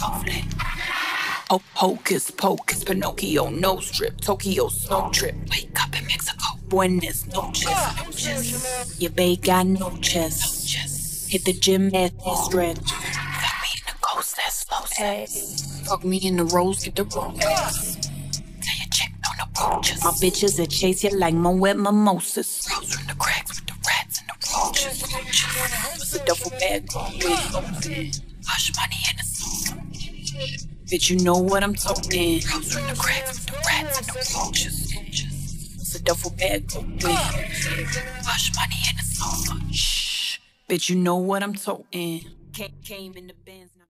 softly. Oh, hocus pocus, Pinocchio no strip, Tokyo snow trip. Wake up in Mexico. Buenas noches, noches. Your bae got no chest. Hit the gym at the stretch. Fuck me in the ghost, that's slow sex. Fuck me in the rose, get the rose. Tell your chick don't approach us. My bitches that chase you like my wet mimosas. Rose from the cracks with the rats and the roaches. What's a duffel bag with Hush money in the sofa. Bitch, you know what I'm talking. Rose from the cracks with the rats and the roaches. It's a duffel bag with Hush money in the sofa. Shh. Bitch, you know what I'm talking. Came in the Benz.